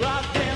rock and